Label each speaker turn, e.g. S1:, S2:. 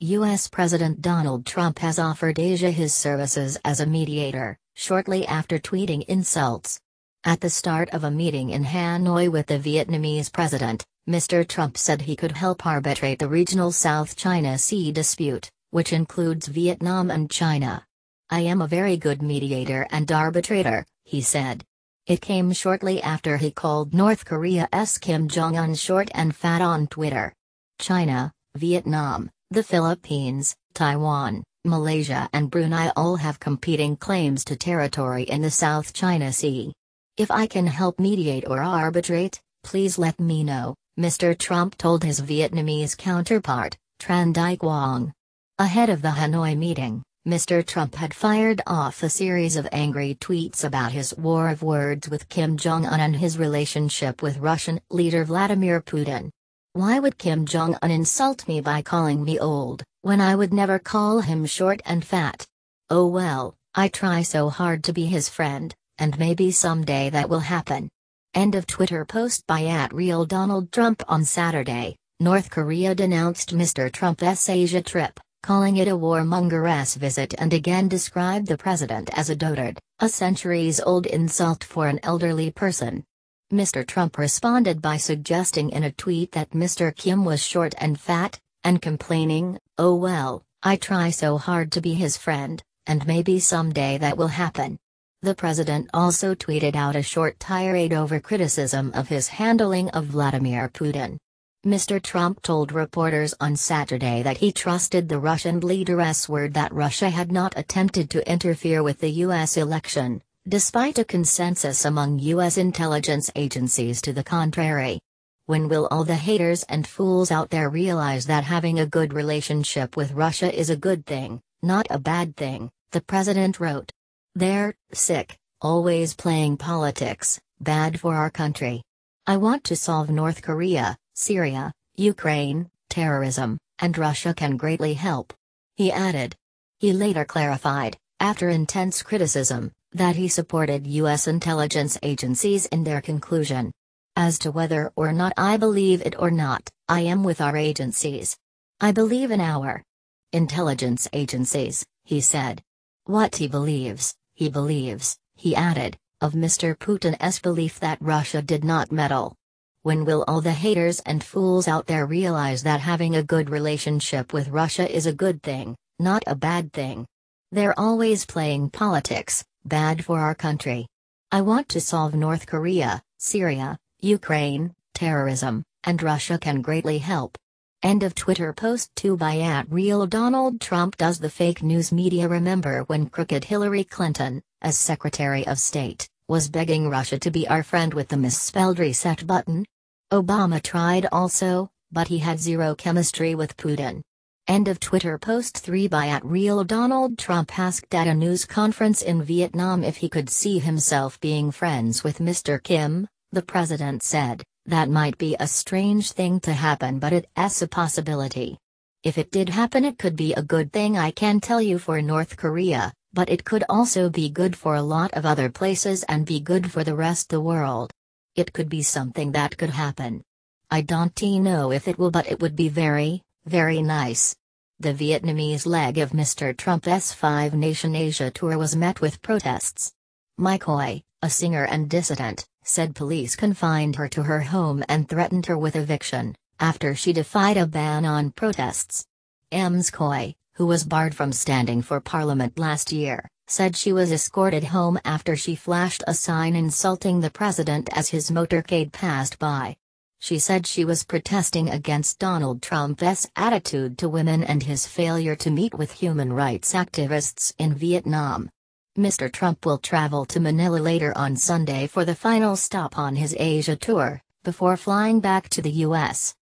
S1: U.S. President Donald Trump has offered Asia his services as a mediator, shortly after tweeting insults. At the start of a meeting in Hanoi with the Vietnamese president, Mr. Trump said he could help arbitrate the regional South China Sea dispute, which includes Vietnam and China. I am a very good mediator and arbitrator, he said. It came shortly after he called North Korea's Kim Jong un short and fat on Twitter. China, Vietnam, the Philippines, Taiwan, Malaysia, and Brunei all have competing claims to territory in the South China Sea. If I can help mediate or arbitrate, please let me know, Mr. Trump told his Vietnamese counterpart, Tran Dai Quang. Ahead of the Hanoi meeting, Mr. Trump had fired off a series of angry tweets about his war of words with Kim Jong un and his relationship with Russian leader Vladimir Putin. Why would Kim Jong un insult me by calling me old, when I would never call him short and fat? Oh well, I try so hard to be his friend, and maybe someday that will happen. End of Twitter post by at real Donald Trump on Saturday. North Korea denounced Mr. Trump's Asia trip, calling it a warmonger's visit and again described the president as a dotard, a centuries-old insult for an elderly person. Mr. Trump responded by suggesting in a tweet that Mr. Kim was short and fat, and complaining, oh well, I try so hard to be his friend, and maybe someday that will happen. The president also tweeted out a short tirade over criticism of his handling of Vladimir Putin. Mr. Trump told reporters on Saturday that he trusted the Russian leader's word that Russia had not attempted to interfere with the U.S. election, despite a consensus among U.S. intelligence agencies to the contrary. When will all the haters and fools out there realize that having a good relationship with Russia is a good thing, not a bad thing, the president wrote. They're sick, always playing politics, bad for our country. I want to solve North Korea, Syria, Ukraine, terrorism, and Russia can greatly help. He added. He later clarified, after intense criticism, that he supported U.S. intelligence agencies in their conclusion. As to whether or not I believe it or not, I am with our agencies. I believe in our intelligence agencies, he said. What he believes, he believes, he added, of Mr. Putin's belief that Russia did not meddle. When will all the haters and fools out there realize that having a good relationship with Russia is a good thing, not a bad thing? They're always playing politics, bad for our country. I want to solve North Korea, Syria, Ukraine, terrorism, and Russia can greatly help. End of Twitter post 2 by at real Donald Trump Does the fake news media remember when crooked Hillary Clinton, as Secretary of State, was begging Russia to be our friend with the misspelled reset button? Obama tried also, but he had zero chemistry with Putin. End of Twitter post 3 by at real Donald Trump asked at a news conference in Vietnam if he could see himself being friends with Mr. Kim, the president said. That might be a strange thing to happen, but it's a possibility. If it did happen, it could be a good thing, I can tell you for North Korea, but it could also be good for a lot of other places and be good for the rest of the world. It could be something that could happen. I don't know if it will, but it would be very, very nice. The Vietnamese leg of Mr. Trump's Five Nation Asia tour was met with protests. Mai Khoi, a singer and dissident, said police confined her to her home and threatened her with eviction, after she defied a ban on protests. Ms. Khoi, who was barred from standing for parliament last year, said she was escorted home after she flashed a sign insulting the president as his motorcade passed by. She said she was protesting against Donald Trump's attitude to women and his failure to meet with human rights activists in Vietnam. Mr. Trump will travel to Manila later on Sunday for the final stop on his Asia tour, before flying back to the U.S.